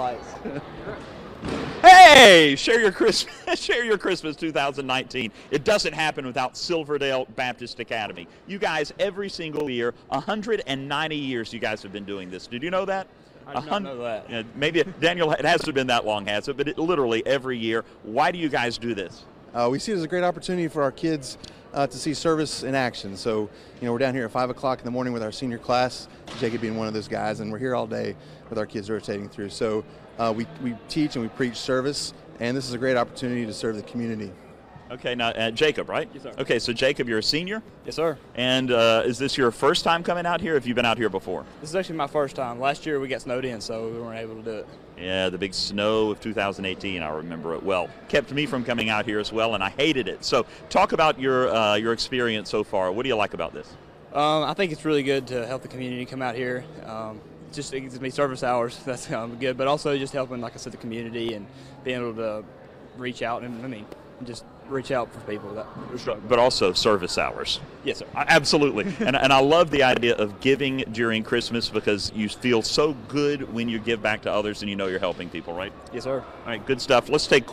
lights. Hey, share your Christmas, share your Christmas 2019. It doesn't happen without Silverdale Baptist Academy. You guys, every single year, 190 years, you guys have been doing this. Did you know that? I did not know that. Yeah, maybe Daniel, it hasn't been that long, has it? But it literally every year. Why do you guys do this? Uh, we see it as a great opportunity for our kids uh, to see service in action. So, you know, we're down here at 5 o'clock in the morning with our senior class, Jacob being one of those guys, and we're here all day with our kids rotating through. So, uh, we, we teach and we preach service, and this is a great opportunity to serve the community. Okay, now uh, Jacob, right? Yes, sir. Okay, so Jacob, you're a senior, Yes, sir. and uh, is this your first time coming out here? Have you been out here before? This is actually my first time. Last year we got snowed in, so we weren't able to do it. Yeah, the big snow of 2018. I remember it well. Kept me from coming out here as well, and I hated it. So, talk about your uh, your experience so far. What do you like about this? Um, I think it's really good to help the community come out here. Um, just it gives me service hours. That's um, good, but also just helping, like I said, the community and being able to reach out and I mean, just reach out for people. That, But also service hours. yes, sir. Absolutely. and, and I love the idea of giving during Christmas because you feel so good when you give back to others and you know you're helping people, right? Yes, sir. All right, good stuff. Let's take